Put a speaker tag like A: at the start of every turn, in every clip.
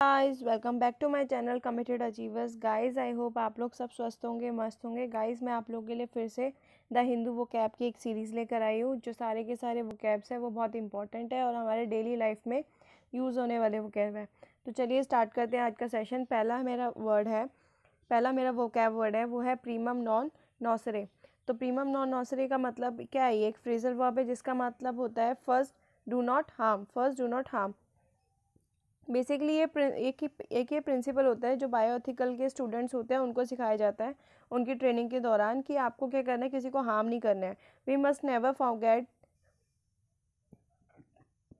A: Guys welcome back to my channel committed achievers guys I hope आप लोग सब स्वस्थ होंगे, मस्त होंगे। गाइस मैं आप लोगों के लिए फिर से द हिंदू वो कैब की एक सीरीज़ लेकर आई हूँ, जो सारे के सारे वो कैब्स हैं, वो बहुत इंपॉर्टेंट है और हमारे डेली लाइफ में यूज़ होने वाले वो कैब है। तो चलिए स्टार्ट करते हैं आज का सेशन पहला मेरा वर्ड है, पहला मेरा वो कैब वर्ड है, वो है प्रीमम नॉन नौसरे तो प्रीमम नॉन नौसरे का मतलब क्या है? एक फ्रेजल वर्ब है, जिसका मतलब होता है first do not harm first do not harm basically ये एक ही, एक ये प्रिंसिपल होता है जो बायोथिकल के स्टूडेंट्स होते हैं, उनको सिखाया जाता है उनकी ट्रेनिंग के दौरान कि आपको क्या करना है, किसी को हार्म नहीं करना है। वी मस्ट नेवर फॉरगेट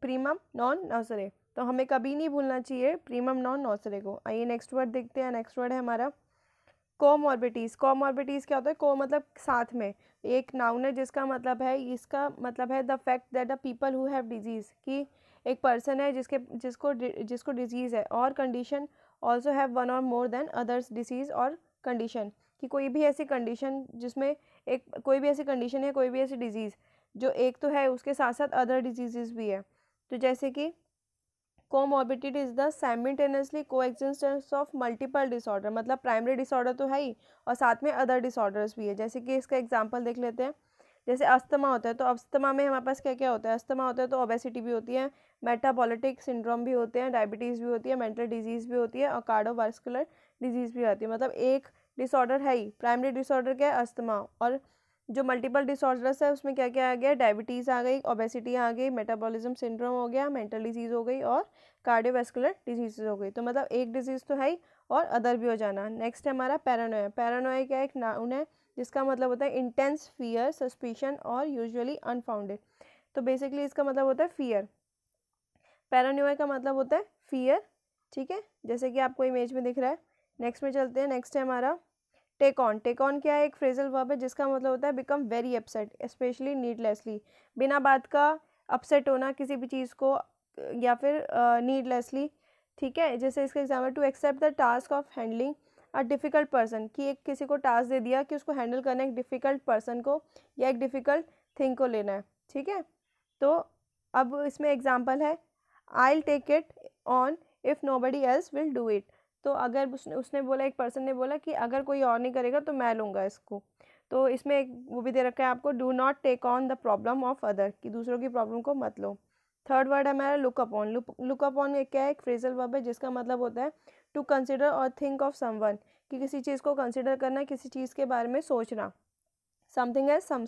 A: प्रीमम नॉन नौसरे तो हमें कभी नहीं भूलना चाहिए प्रीमम नॉन नौसरे को। आइए नेक्स्ट वर्ड देखते हैं नेक्स्ट वर्ड है हमारा कोमॉर्बिटीज़ कोमॉर्बिटीज़ क्या होता है? को मतलब साथ में। एक नाउन है जिसका मतलब है, इसका मतलब है the fact that the people who have disease कि एक पर्सन है जिसके, जिसको जिसको डिज़ीज़ है और condition also have one or more than others diseases or condition कि कोई भी ऐसी कंडीशन जिसमें एक, कोई भी ऐसी कंडीशन है कोई भी ऐसी डिज़ीज़ जो एक तो है उसके साथ साथ अदर डिज़ीज़ भी है। तो जैसे कि comorbidity is the simultaneously coexistence of multiple disorder मतलब प्राइमरी डिसऑर्डर तो है ही और साथ में अदर डिसऑर्डर्स भी है। जैसे कि इसका एग्ज़ाम्पल देख लेते हैं। जैसे अस्थमा होता है तो अस्थमा में हमारे पास क्या क्या होता है? अस्थमा होता है तो ओबेसिटी भी होती है मेटाबॉलिटिक सिंड्रोम भी होते हैं डायबिटीज़ भी होती है मेंटल डिज़ीज़ भी होती है और कार्डोवास्कुलर डिज़ीज़ भी आती है। मतलब एक डिसऑर्डर है ही। प्राइमरी डिसऑर्डर क्या है? अस्थमा। और जो मल्टीपल डिसऑर्डर्स है, उसमें क्या क्या आ गया? डायबिटीज़ आ गई ओबेसिटी आ गई मेटाबॉलिज्म सिंड्रोम हो गया मेंटल डिज़ीज़ हो गई और कार्डियोवास्कुलर डिज़ीज़ हो गई। तो मतलब एक डिज़ीज़ तो है ही और अदर भी हो जाना। नेक्स्ट है हमारा पैरानोया पैरानोया क्या एक नाउन है। जिसका मतलब होता है इंटेंस फियर सस्पिशन और यूजुअली अनफाउंडेड तो बेसिकली इसका मतलब होता है फियर पैरानोया का मतलब होता है फियर ठीक है? जैसे कि आपको इमेज में दिख रहा है। नेक्स्ट में चलते हैं नेक्स्ट है हमारा टेक ऑन टेक ऑन क्या है? एक फ्रेजल वर्ब है जिसका मतलब होता है become very upset specially needlessly बिना बात का अपसेट होना किसी भी चीज़ को या फिर नीडलेसली uh, ठीक है? जैसे इसका example to accept the task of handling a difficult person कि एक किसी को टास्क दे दिया कि उसको हैंडल करना है, एक डिफ़िकल्ट पर्सन को या एक डिफ़िकल्ट थिंग को लेना है, ठीक है? तो अब इसमें एग्ज़ाम्पल है I take it on if nobody else will do it तो अगर उसने उसने बोला, एक पर्सन ने बोला कि अगर कोई और नहीं करेगा तो मैं लूँगा इसको। तो इसमें एक वो भी दे रखा है आपको do not take on the problem of other कि दूसरों की प्रॉब्लम को मत लो। थर्ड वर्ड है हमारा लुक अपॉन लुक अपॉन क्या है? एक फ्रेजल वर्ब है जिसका मतलब होता है to consider or think of someone कि किसी चीज़ को कंसिडर करना, किसी चीज़ के बारे में सोचना। Something as some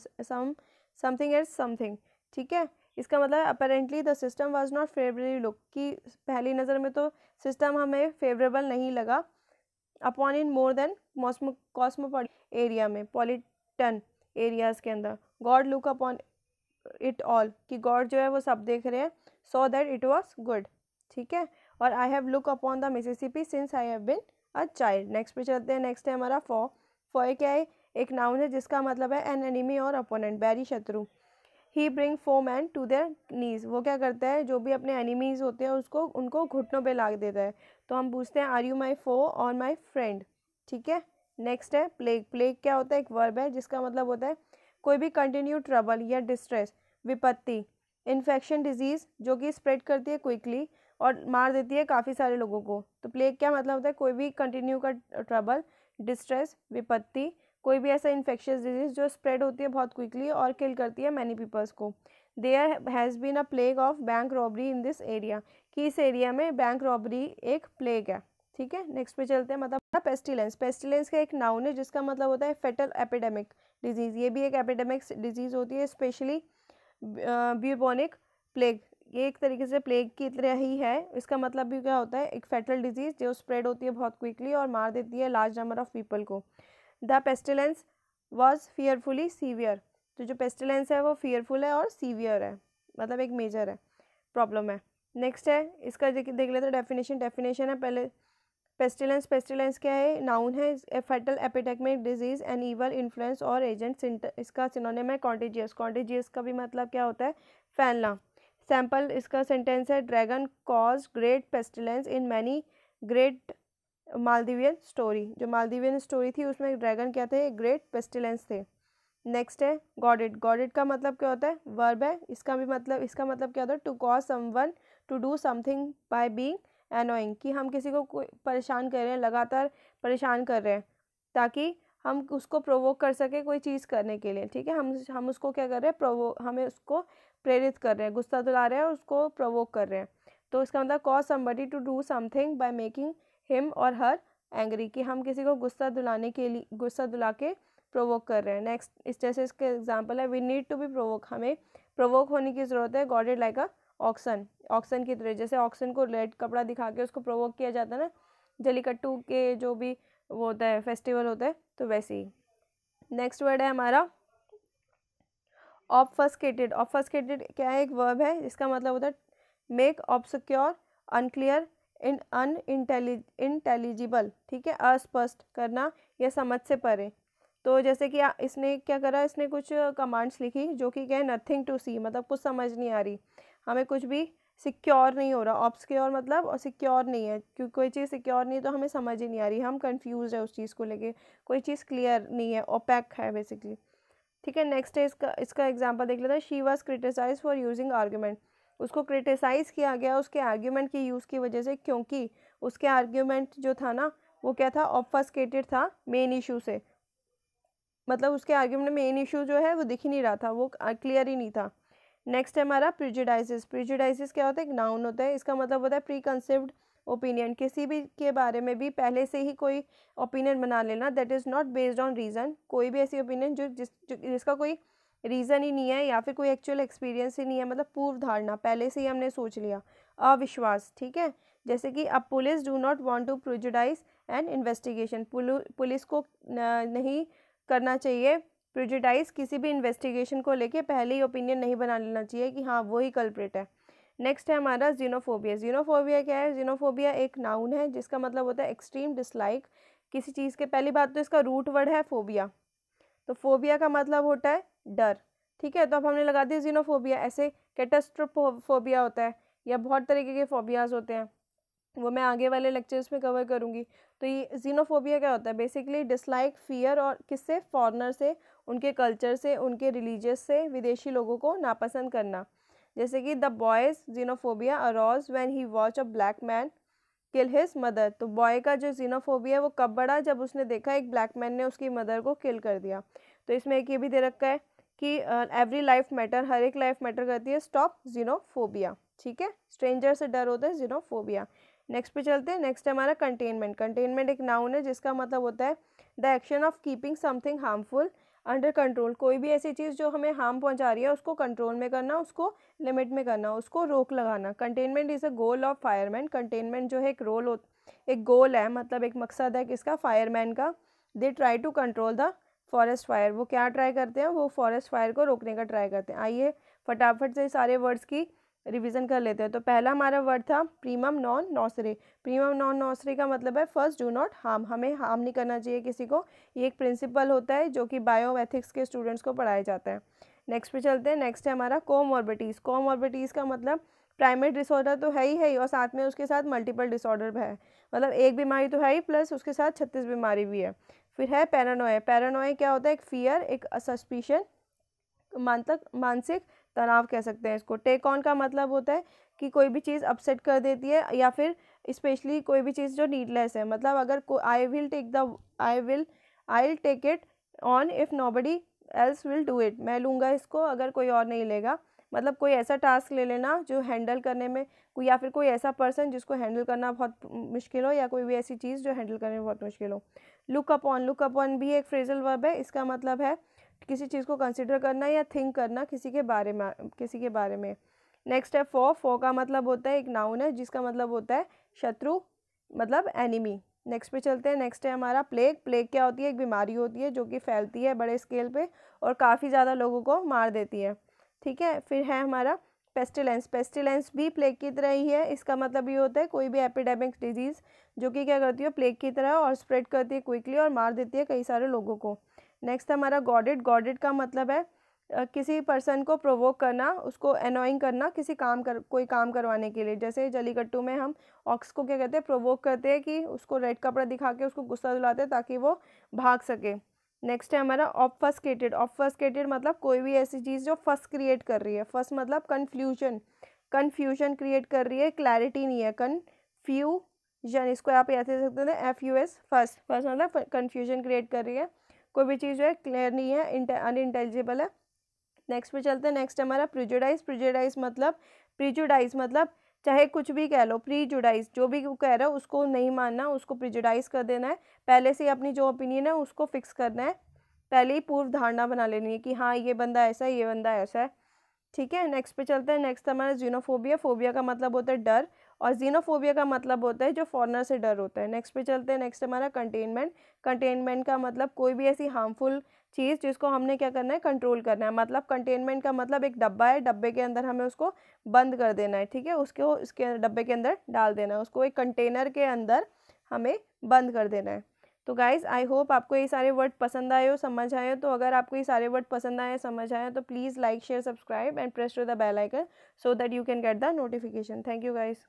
A: something as something ठीक है? इसका मतलब apparently the system was not favourably look कि पहली नज़र में तो सिस्टम हमें फेवरेबल नहीं लगा upon in more than cosmopolitan area में पॉलिटन एरियाज़ के अंदर। God look upon it all कि गॉड जो है वो सब देख रहे हैं so that it was good ठीक है? और I have look upon the Mississippi since I have been a child next पे चलते हैं नेक्स्ट है हमारा फॉ फॉ क्या है? एक नाउन है, जिसका मतलब है एन एनिमी और अपोनेंट बैरी शत्रु. He bring foeman to their knees वो क्या करता है? जो भी अपने एनिमीज़ होते हैं, उसको, उनको घुटनों पे लाग देता है. तो हम पूछते हैं आर यू माई फो और माई फ्रेंड ठीक है? नेक्स्ट है प्लेग प्लेग क्या होता है? एक वर्ब है, जिसका मतलब होता है कोई भी कंटिन्यू ट्रबल या डिस्ट्रेस विपत्ति इन्फेक्शन डिज़ीज़ जो कि स्प्रेड करती है क्विकली और मार देती है काफ़ी सारे लोगों को। तो प्लेग क्या मतलब होता है? कोई भी कंटिन्यू का ट्रबल डिस्ट्रेस विपत्ति, कोई भी ऐसा इन्फेक्शियस डिज़ीज़ जो स्प्रेड होती है बहुत क्विकली और किल करती है मैनी पीपल्स को। There has been a plague of bank robbery in this area कि इस एरिया में बैंक रॉबरी एक प्लेग है। ठीक है? नेक्स्ट पे चलते हैं। मतलब पेस्टिलेंस पेस्टिलेंस का एक नाउन है जिसका मतलब होता है फेटल एपिडेमिक डिज़ीज़ ये भी एक एपिडेमिक डिज़ीज़ होती है स्पेशली ब्यूबोनिक प्लेग ये एक तरीके से प्लेग की तरह ही है। इसका मतलब भी क्या होता है? एक फेटल डिज़ीज़ जो स्प्रेड होती है बहुत क्विकली और मार देती है लार्ज नंबर ऑफ़ पीपल को। The pestilence was fearfully severe तो जो पेस्टिलेंस है वो फियरफुल है और सीवियर है। मतलब एक मेजर है। प्रॉब्लम है। नेक्स्ट है, इसका देख देख लेते हैं डेफिनेशन डेफिनेशन है पहले पेस्टिलेंस पेस्टिलेंस क्या है? नाउन है। Fatal epidemic disease and evil influence और एजेंट इसका सिनोनिम है कॉन्टीजियस कॉन्टीजियस का भी मतलब क्या होता है? फैलना। सैंपल इसका सेंटेंस है dragon cause great pestilence in many great Maldivian story जो मालदीवियन स्टोरी थी, उसमें ड्रैगन क्या थे? ग्रेट पेस्टिलेंस थे। नेक्स्ट है गॉडेड गॉडेड का मतलब क्या होता है? वर्ब है। इसका भी मतलब इसका मतलब क्या होता है? To cause someone to do something by being annoying कि हम किसी को परेशान कर रहे हैं, लगातार परेशान कर रहे हैं, ताकि हम उसको प्रोवोक कर सके कोई चीज़ करने के लिए, ठीक है? हम हम उसको क्या कर रहे हैं प्रोवो हमें उसको प्रेरित कर रहे हैं, गुस्सा दिला रहे हैं और उसको प्रोवोक कर रहे हैं। तो इसका मतलब cause somebody to do something by making him or her angry कि हम किसी को गुस्सा दिलाने के लिए, गुस्सा दिला के प्रोवोक कर रहे हैं। नेक्स्ट इस जैसे इसके एग्ज़ाम्पल है we need to be provoke हमें प्रोवोक होने की ज़रूरत है goaded like a oxen oxen की तरह। जैसे ऑक्सन को रेड कपड़ा दिखा के उसको प्रोवोक किया जाता है ना, जलीकट्टू के जो भी वो होता है फेस्टिवल होता है तो वैसे ही। नेक्स्ट वर्ड है हमारा ऑफस्केटेड ऑफस्केटेड क्या है? एक वर्ब है इसका मतलब होता है make obscure unclear in unintelligible ठीक है? अस्पष्ट करना या समझ से परे। तो जैसे कि इसने क्या करा? इसने कुछ कमांड्स लिखी जो कि क्या है नथिंग टू सी मतलब कुछ समझ नहीं आ रही। हमें कुछ भी सिक्योर नहीं हो रहा। ऑब्सक्योर मतलब और सिक्योर नहीं है क्योंकि कोई चीज़ सिक्योर नहीं है तो हमें समझ ही नहीं आ रही। हम कंफ्यूज है उस चीज़ को लेके, कोई चीज़ क्लियर नहीं है ओपैक है बेसिकली ठीक है नेक्स्ट है इसका इसका एग्जांपल देख लेते हैं। She was criticise for using argument उसको क्रिटिसाइज़ किया गया, उसके आर्ग्यूमेंट के यूज़ की वजह से, क्योंकि उसके आर्ग्यूमेंट जो था ना, वो क्या था? ऑफस्केटेड था मेन इशू से। मतलब उसके आर्ग्यूमेंट में मेन इशू जो है, वो दिख ही नहीं रहा था, वो क्लियर ही नहीं था। नेक्स्ट है हमारा प्रिजुडाइसिस प्रिजुडाइसिस क्या होता है? एक नाउन होता है। इसका मतलब होता है प्री कंसेप्ट ओपिनियन किसी भी के बारे में भी पहले से ही कोई ओपिनियन बना लेना। That is not based on reason कोई भी ऐसी ओपिनियन जो जिस जो, जिसका कोई रीज़न ही नहीं है या फिर कोई एक्चुअल एक्सपीरियंस ही नहीं है मतलब पूर्व धारणा पहले से ही हमने सोच लिया। अविश्वास ठीक है? जैसे कि अब police do not want to prejudice and investigation police को नहीं करना चाहिए। प्रोजुडाइज किसी भी इन्वेस्टिगेशन को लेके पहले ही ओपिनियन नहीं बना लेना चाहिए कि हाँ वो ही कल्प्रेट है। नेक्स्ट है हमारा जीनोफोबिया जीनोफोबिया क्या है? जीनोफोबिया एक नाउन है, जिसका मतलब होता है एक्सट्रीम डिसलाइक किसी चीज़ के, पहली बात तो इसका रूट वर्ड है फोबिया तो फोबिया का मतलब होता है डर। ठीक है? तो अब हमने लगा दिया जीनोफोबिया ऐसे कैटेस्ट्रोफोबिया होता है या बहुत तरीके के फोबियाज होते हैं। वो मैं आगे वाले लेक्चर्स में कवर करूँगी। तो ये जीनोफोबिया क्या होता है? बेसिकली डिसलाइक फियर और किससे? फॉरनर से। उनके कल्चर से, उनके रिलीजियस से विदेशी लोगों को नापसंद करना। जैसे कि the boys xenophobia arose when he watch a black man kill his mother तो बॉय का जो जीनोफोबिया है, वो कब बढ़ा? जब उसने देखा एक ब्लैक मैन ने उसकी मदर को किल कर दिया। तो इसमें एक ये भी दे रखा है कि एवरी लाइफ मैटर हर एक लाइफ मैटर करती है। स्टॉप जीनोफोबिया ठीक है? स्ट्रेंजर से डर होता है जीनोफोबिया नेक्स्ट पे चलते हैं। नेक्स्ट है हमारा कंटेनमेंट कंटेनमेंट एक नाउन है, जिसका मतलब होता है the action of keeping something harmful under control. कोई भी ऐसी चीज़ जो हमें हार्म पहुँचा रही है, उसको कंट्रोल में करना, उसको लिमिट में करना, उसको रोक लगाना। Containment is a goal of fireman. Containment जो है एक रोल हो एक गोल है मतलब एक मकसद है किसका फायरमैन का। They try to control the forest fire. वो क्या ट्राई करते हैं? वो फॉरेस्ट फायर को रोकने का ट्राई करते हैं। आइए फटाफट से सारे वर्ड्स की रिवीजन कर लेते हैं। तो पहला हमारा वर्ड था प्रीमम नॉन नौसरे प्रीमम नॉन नौसरे का मतलब है फ़र्स्ट डू नॉट हार्म हमें हार्म नहीं करना चाहिए किसी को। ये एक प्रिंसिपल होता है जो कि बायो एथिक्स के स्टूडेंट्स को पढ़ाया जाता है। नेक्स्ट पे चलते हैं। नेक्स्ट है हमारा कोमॉर्बिटीज़ कोमॉर्बिटीज़ का मतलब प्राइमरी डिसऑर्डर तो है ही है ही, और साथ में उसके साथ मल्टीपल डिसऑर्डर भी है। मतलब एक बीमारी तो है ही प्लस उसके साथ छत्तीस बीमारी भी है। फिर है पैरानोए पैरानोए क्या होता है? एक फियर एक सस्पिशन मानतक, मानसिक तनाव कह सकते हैं इसको। टेक ऑन का मतलब होता है कि कोई भी चीज़ अपसेट कर देती है या फिर स्पेशली कोई भी चीज़ जो नीडलेस है। मतलब अगर I will take the I will I will take it on if nobody else will do it मैं लूँगा इसको अगर कोई और नहीं लेगा। मतलब कोई ऐसा टास्क ले लेना जो हैंडल करने में कोई या फिर कोई ऐसा पर्सन जिसको हैंडल करना बहुत मुश्किल हो या कोई भी ऐसी चीज़ जो हैंडल करने में बहुत मुश्किल हो। लुक अपॉन लुक अपॉन भी एक फ्रेजल वर्ब है, इसका मतलब है किसी चीज़ को कंसिडर करना या थिंक करना किसी के बारे में, किसी के बारे में। नेक्स्ट है फो फो का मतलब होता है एक नाउन है, जिसका मतलब होता है शत्रु मतलब एनिमी नेक्स्ट पे चलते हैं नेक्स्ट है हमारा प्लेग प्लेग क्या होती है? एक बीमारी होती है जो कि फैलती है बड़े स्केल पे और काफ़ी ज़्यादा लोगों को मार देती है। ठीक है? फिर है हमारा पेस्टिलेंस पेस्टिलेंस भी प्लेग की तरह ही है। इसका मतलब ये होता है कोई भी एपिडेमिक डिज़ीज़ जो कि क्या करती है? प्लेग की तरह और स्प्रेड करती है क्विकली और मार देती है कई सारे लोगों को। नेक्स्ट हमारा गॉडेड गॉडेड का मतलब है किसी पर्सन को प्रोवोक करना, उसको एनोइंग करना किसी काम कर, कोई काम करवाने के लिए। जैसे जलीकट्टू में हम ऑक्स को क्या कहते हैं प्रोवोक करते हैं कि उसको रेड कपड़ा दिखा के उसको गुस्सा दिलाते हैं ताकि वो भाग सके। नेक्स्ट है हमारा ऑफस्केटेड ऑफस्केटेड मतलब कोई भी ऐसी चीज़ जो फ़र्स्ट क्रिएट कर रही है। फ़र्स्ट मतलब कन्फ्यूज़न कन्फ्यूज़न क्रिएट कर रही है क्लैरिटी नहीं है। कन फ्यूजन इसको आप ऐसे सकते हैं F U S first first मतलब कन्फ्यूज़न क्रिएट कर रही है। कोई भी चीज़ जो है क्लियर नहीं है अनइंटेलिजिबल है। नेक्स्ट पे चलते हैं नेक्स्ट हमारा प्रिजुडाइज प्रिजुडाइज मतलब प्रिजुडाइज मतलब चाहे कुछ भी कह लो प्रीजुडाइज जो भी कह रहा है, उसको नहीं मानना, उसको प्रिजुडाइज कर देना है। पहले से ही अपनी जो ओपिनियन है, उसको फिक्स करना है। पहले ही पूर्व धारणा बना लेनी है कि हाँ ये बंदा ऐसा है, ये बंदा ऐसा है। ठीक है नेक्स्ट पे चलते हैं नेक्स्ट हमारा जीनोफोबिया फोबिया का मतलब होता है डर। और जीनोफोबिया का मतलब होता है जो फॉरनर से डर होता है। नेक्स्ट पे चलते हैं नेक्स्ट हमारा कंटेनमेंट कंटेनमेंट का मतलब कोई भी ऐसी हार्मफुल चीज़ जिसको हमने क्या करना है कंट्रोल करना है। मतलब कंटेनमेंट का मतलब एक डब्बा है, डब्बे के अंदर हमें उसको बंद कर देना है, ठीक है? उसको इसके डब्बे के अंदर डाल देना है। उसको एक कंटेनर के अंदर हमें बंद कर देना है। तो गाइज़ आई होप आपको ये सारे वर्ड पसंद आए हो, समझ आए हो। तो अगर आपको ये सारे वर्ड पसंद आए, समझ आए तो please like share subscribe and press to the bell icon so that you can get the notification thank you guys